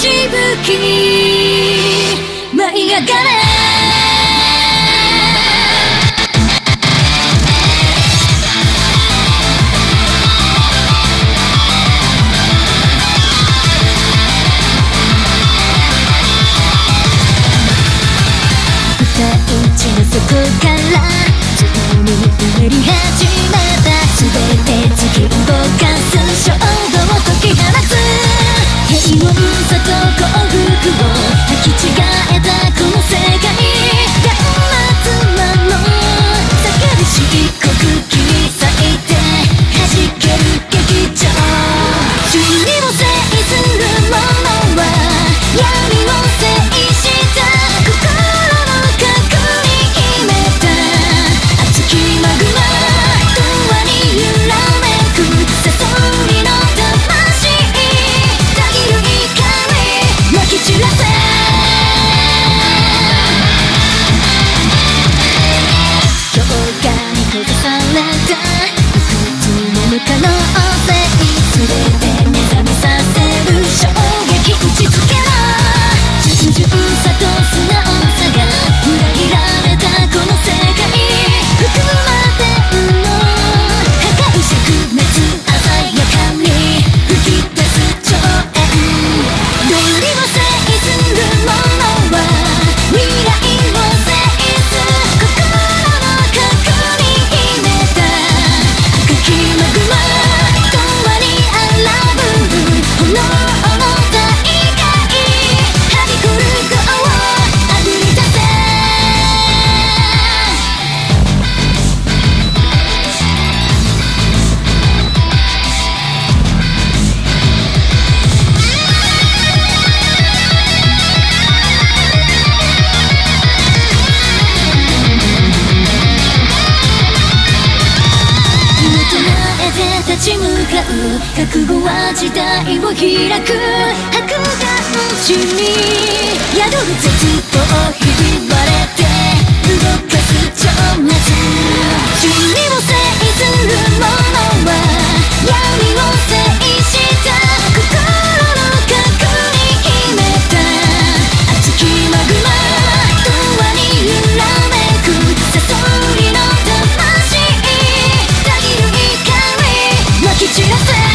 しぶき舞い上がれ。地の底から自に生ま始めた。履き違えたこの世界断末なの叫びし一刻切り裂いて弾ける。劇場を制する。你哭着对ち向かう覚悟は時代を開く。白眼地に宿る絶望。散らせ